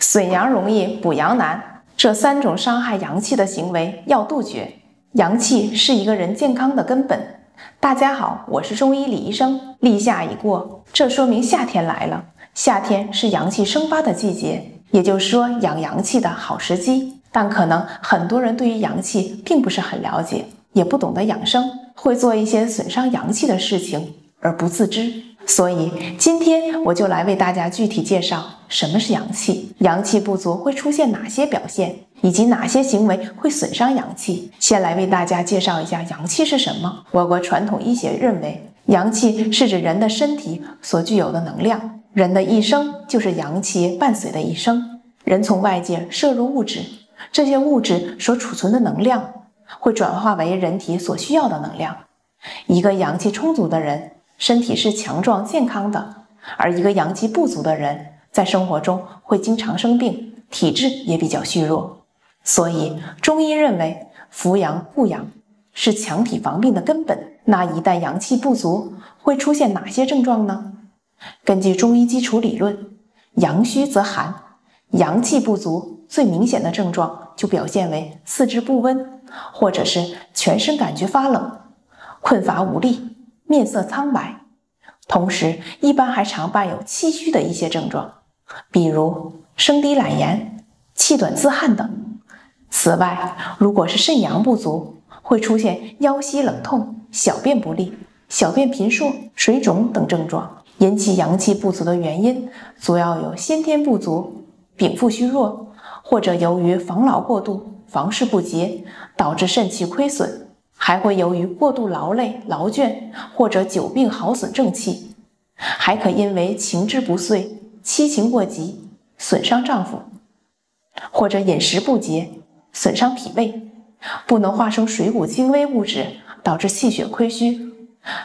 损阳容易补阳难，这三种伤害阳气的行为要杜绝。阳气是一个人健康的根本。大家好，我是中医李医生。立夏已过，这说明夏天来了。夏天是阳气生发的季节，也就是说养阳气的好时机。但可能很多人对于阳气并不是很了解，也不懂得养生，会做一些损伤阳气的事情而不自知。所以今天我就来为大家具体介绍什么是阳气，阳气不足会出现哪些表现，以及哪些行为会损伤阳气。先来为大家介绍一下阳气是什么。我国传统医学认为，阳气是指人的身体所具有的能量，人的一生就是阳气伴随的一生。人从外界摄入物质，这些物质所储存的能量会转化为人体所需要的能量。一个阳气充足的人。身体是强壮健康的，而一个阳气不足的人，在生活中会经常生病，体质也比较虚弱。所以，中医认为扶阳固阳是强体防病的根本。那一旦阳气不足，会出现哪些症状呢？根据中医基础理论，阳虚则寒，阳气不足最明显的症状就表现为四肢不温，或者是全身感觉发冷、困乏无力。面色苍白，同时一般还常伴有气虚的一些症状，比如声低懒言、气短自汗等。此外，如果是肾阳不足，会出现腰膝冷痛、小便不利、小便频数、水肿等症状。引起阳气不足的原因主要有先天不足、禀赋虚弱，或者由于防劳过度、房事不节，导致肾气亏损。还会由于过度劳累、劳倦，或者久病耗损正气，还可因为情志不遂、七情过急，损伤脏腑；或者饮食不节，损伤脾胃，不能化生水谷精微物质，导致气血亏虚、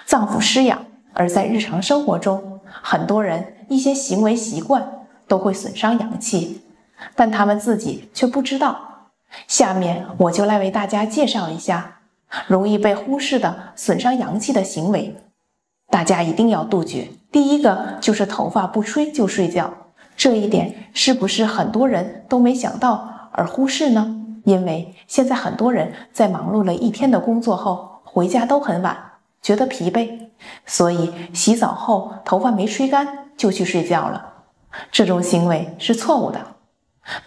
脏腑失养。而在日常生活中，很多人一些行为习惯都会损伤阳气，但他们自己却不知道。下面我就来为大家介绍一下。容易被忽视的损伤阳气的行为，大家一定要杜绝。第一个就是头发不吹就睡觉，这一点是不是很多人都没想到而忽视呢？因为现在很多人在忙碌了一天的工作后，回家都很晚，觉得疲惫，所以洗澡后头发没吹干就去睡觉了。这种行为是错误的。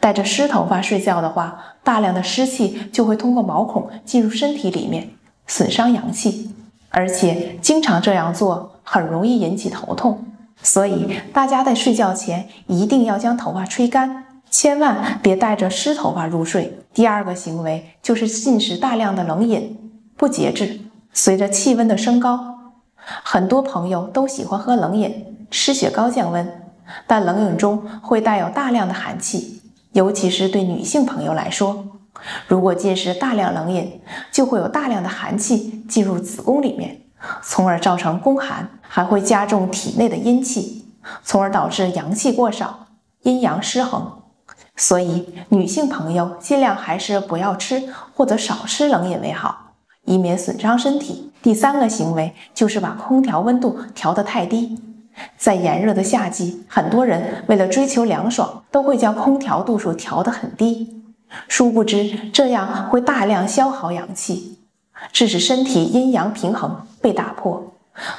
带着湿头发睡觉的话，大量的湿气就会通过毛孔进入身体里面，损伤阳气，而且经常这样做很容易引起头痛。所以大家在睡觉前一定要将头发吹干，千万别带着湿头发入睡。第二个行为就是进食大量的冷饮，不节制。随着气温的升高，很多朋友都喜欢喝冷饮，吃雪糕降温，但冷饮中会带有大量的寒气。尤其是对女性朋友来说，如果进食大量冷饮，就会有大量的寒气进入子宫里面，从而造成宫寒，还会加重体内的阴气，从而导致阳气过少，阴阳失衡。所以，女性朋友尽量还是不要吃或者少吃冷饮为好，以免损伤身体。第三个行为就是把空调温度调得太低。在炎热的夏季，很多人为了追求凉爽，都会将空调度数调得很低。殊不知，这样会大量消耗阳气，致使身体阴阳平衡被打破，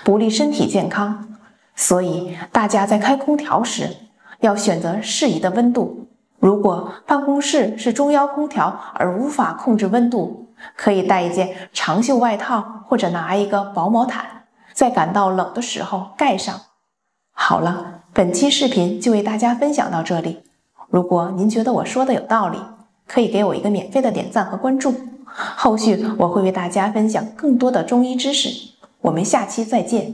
不利身体健康。所以，大家在开空调时要选择适宜的温度。如果办公室是中央空调而无法控制温度，可以带一件长袖外套，或者拿一个薄毛毯，在感到冷的时候盖上。好了，本期视频就为大家分享到这里。如果您觉得我说的有道理，可以给我一个免费的点赞和关注。后续我会为大家分享更多的中医知识。我们下期再见。